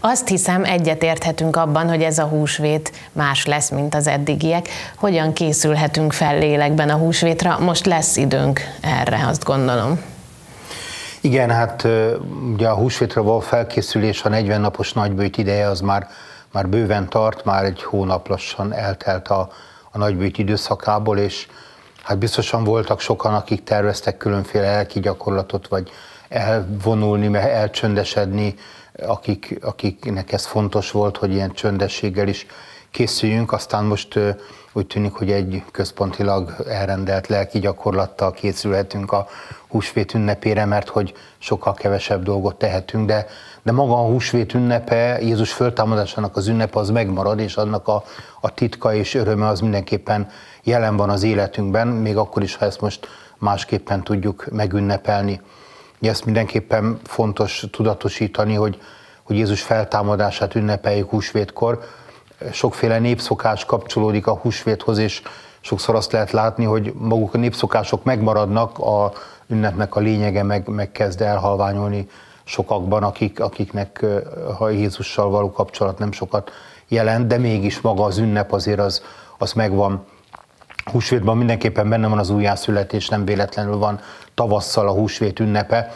Azt hiszem, egyetérthetünk abban, hogy ez a húsvét más lesz, mint az eddigiek. Hogyan készülhetünk fel lélekben a húsvétra? Most lesz időnk erre, azt gondolom. Igen, hát ugye a húsvétra való felkészülés, a 40 napos nagybőjt ideje az már, már bőven tart, már egy hónap lassan eltelt a, a nagybőjt időszakából, és hát biztosan voltak sokan, akik terveztek különféle elki gyakorlatot, vagy elvonulni, elcsöndesedni, akik, akiknek ez fontos volt, hogy ilyen csöndességgel is készüljünk, aztán most úgy tűnik, hogy egy központilag elrendelt lelki gyakorlattal készülhetünk a húsvét ünnepére, mert hogy sokkal kevesebb dolgot tehetünk, de, de maga a húsvét ünnepe, Jézus föltámadásának az ünnepe az megmarad, és annak a, a titka és öröme az mindenképpen jelen van az életünkben, még akkor is, ha ezt most másképpen tudjuk megünnepelni. Ezt mindenképpen fontos tudatosítani, hogy, hogy Jézus feltámadását ünnepeljük húsvétkor. Sokféle népszokás kapcsolódik a húsvéthoz, és sokszor azt lehet látni, hogy maguk a népszokások megmaradnak, a ünnepnek a lényege meg, megkezd elhalványolni sokakban, akik, akiknek ha Jézussal való kapcsolat nem sokat jelent, de mégis maga az ünnep azért az, az megvan. Húsvétban mindenképpen benne van az újjászületés, nem véletlenül van tavasszal a húsvét ünnepe.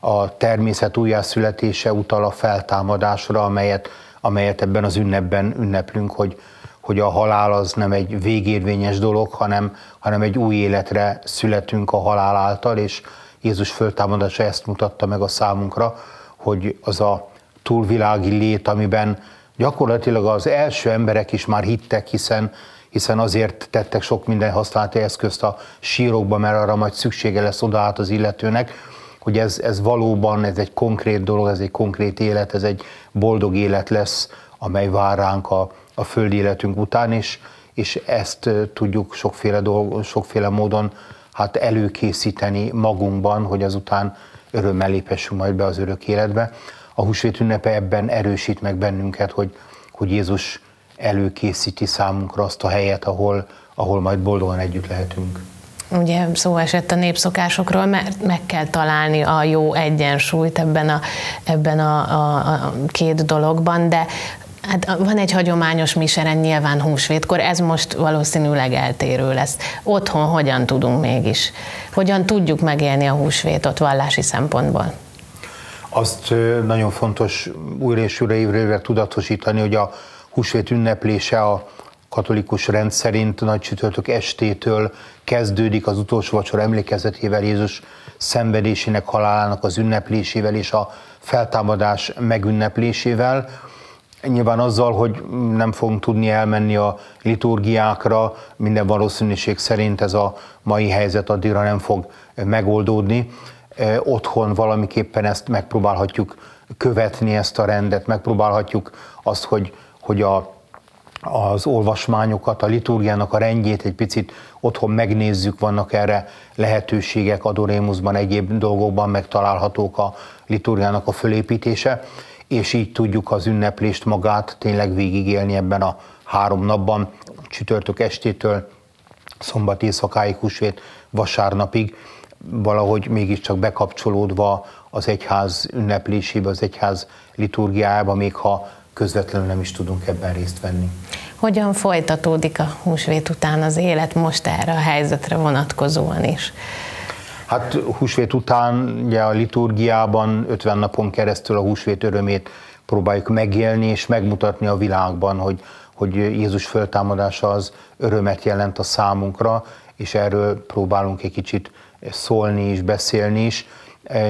A természet újjászületése utal a feltámadásra, amelyet, amelyet ebben az ünnepben ünneplünk, hogy, hogy a halál az nem egy végérvényes dolog, hanem, hanem egy új életre születünk a halál által, és Jézus föltámadása ezt mutatta meg a számunkra, hogy az a túlvilági lét, amiben gyakorlatilag az első emberek is már hittek, hiszen hiszen azért tettek sok minden használati eszközt a sírokba, mert arra majd szüksége lesz oda át az illetőnek, hogy ez, ez valóban ez egy konkrét dolog, ez egy konkrét élet, ez egy boldog élet lesz, amely vár ránk a, a földi életünk után, és, és ezt tudjuk sokféle, dolg, sokféle módon hát előkészíteni magunkban, hogy azután örömmel lépessünk majd be az örök életbe. A húsvét ünnepe ebben erősít meg bennünket, hogy, hogy Jézus előkészíti számunkra azt a helyet, ahol, ahol majd boldogan együtt lehetünk. Ugye szó esett a népszokásokról, mert meg kell találni a jó egyensúlyt ebben a, ebben a, a, a két dologban, de Hát van egy hagyományos miseren nyilván húsvétkor, ez most valószínűleg eltérő lesz. Otthon hogyan tudunk mégis? Hogyan tudjuk megélni a húsvétot vallási szempontból? Azt nagyon fontos újra és újra évre tudatosítani, hogy a húsvét ünneplése a katolikus rend szerint nagy csütörtök estétől kezdődik az utolsó vacsora emlékezetével, Jézus szenvedésének, halálának az ünneplésével és a feltámadás megünneplésével. Nyilván azzal, hogy nem fogunk tudni elmenni a liturgiákra, minden valószínűség szerint ez a mai helyzet addigra nem fog megoldódni. Otthon valamiképpen ezt megpróbálhatjuk követni, ezt a rendet, megpróbálhatjuk azt, hogy hogy a, az olvasmányokat, a liturgiának a rendjét egy picit otthon megnézzük, vannak erre lehetőségek, adorémuszban, egyéb dolgokban megtalálhatók a liturgiának a fölépítése, és így tudjuk az ünneplést magát tényleg végigélni ebben a három napban, csütörtök estétől szombat éjszakáig, húsvét vasárnapig, valahogy mégiscsak bekapcsolódva az egyház ünneplésébe, az egyház liturgiájába, még ha közvetlenül nem is tudunk ebben részt venni. Hogyan folytatódik a húsvét után az élet most erre a helyzetre vonatkozóan is? Hát húsvét után ugye a liturgiában 50 napon keresztül a húsvét örömét próbáljuk megélni és megmutatni a világban, hogy, hogy Jézus föltámadása az örömet jelent a számunkra, és erről próbálunk egy kicsit szólni és beszélni is.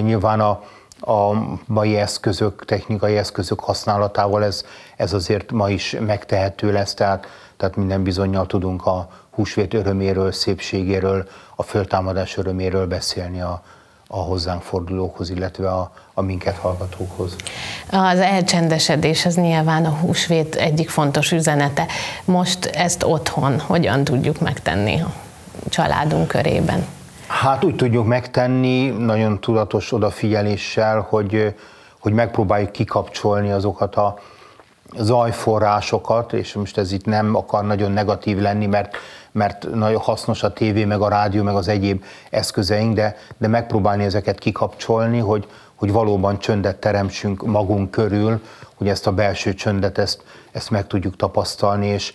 Nyilván a, a mai eszközök, technikai eszközök használatával ez, ez azért ma is megtehető lesz, tehát, tehát minden bizonyal tudunk a húsvét öröméről, szépségéről, a föltámadás öröméről beszélni a, a hozzánk fordulókhoz, illetve a, a minket hallgatókhoz. Az elcsendesedés az nyilván a húsvét egyik fontos üzenete. Most ezt otthon hogyan tudjuk megtenni a családunk körében? Hát úgy tudjuk megtenni, nagyon tudatos odafigyeléssel, hogy, hogy megpróbáljuk kikapcsolni azokat a zajforrásokat, és most ez itt nem akar nagyon negatív lenni, mert, mert nagyon hasznos a tévé, meg a rádió, meg az egyéb eszközeink, de, de megpróbálni ezeket kikapcsolni, hogy, hogy valóban csöndet teremtsünk magunk körül, hogy ezt a belső csöndet, ezt, ezt meg tudjuk tapasztalni, és,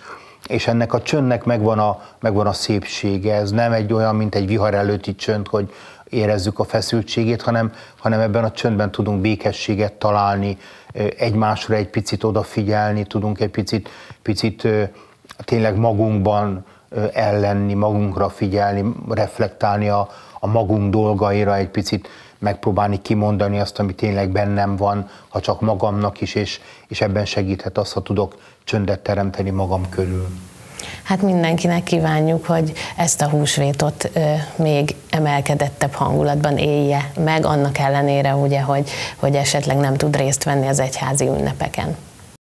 és ennek a csöndnek megvan a, megvan a szépsége. Ez nem egy olyan, mint egy vihar előtti csönd, hogy érezzük a feszültségét, hanem, hanem ebben a csöndben tudunk békességet találni, egymásra egy picit odafigyelni, tudunk egy picit, picit tényleg magunkban ellenni, magunkra figyelni, reflektálni a, a magunk dolgaira, egy picit megpróbálni kimondani azt, ami tényleg bennem van, ha csak magamnak is, és, és ebben segíthet az, ha tudok csöndet teremteni magam körül. Hát mindenkinek kívánjuk, hogy ezt a húsvétot ö, még emelkedettebb hangulatban élje meg, annak ellenére ugye, hogy, hogy esetleg nem tud részt venni az egyházi ünnepeken.